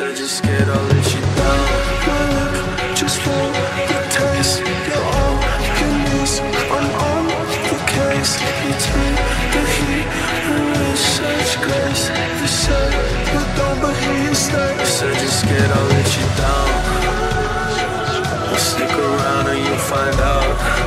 said you're scared I'll let you down. Just won't the taste. You're all you need. I'm on the case. You take the heat and with such grace. You said you don't, but here you stay. Said you're scared I'll let you down. Well, stick around and you'll find out.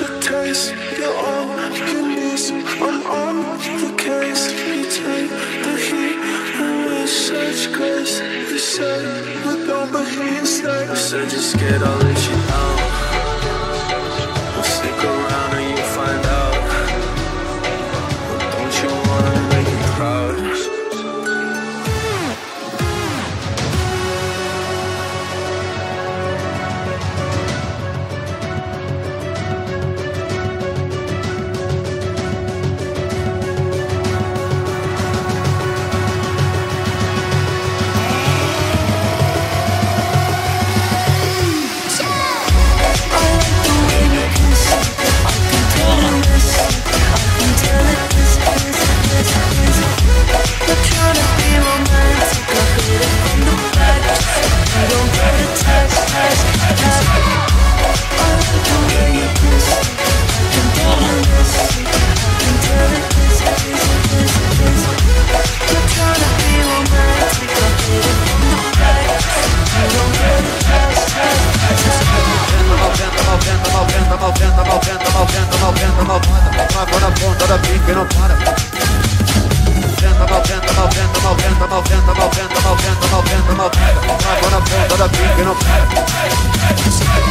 The taste. You're all you need. I'm on the case. You take the heat and with such grace. You said you don't, but stay. You said you're scared I'll let you que não para. Malventa, malventa, malventa, malventa, malventa, malventa, malventa, malventa, malventa. Água da pica não para.